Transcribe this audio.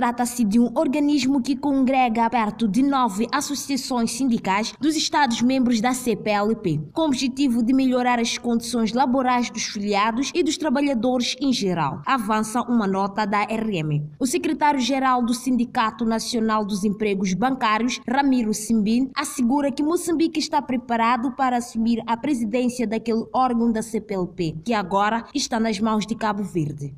Trata-se de um organismo que congrega perto de nove associações sindicais dos Estados-membros da CPLP, com o objetivo de melhorar as condições laborais dos filiados e dos trabalhadores em geral, avança uma nota da RM. O secretário-geral do Sindicato Nacional dos Empregos Bancários, Ramiro Simbin, assegura que Moçambique está preparado para assumir a presidência daquele órgão da CPLP, que agora está nas mãos de Cabo Verde.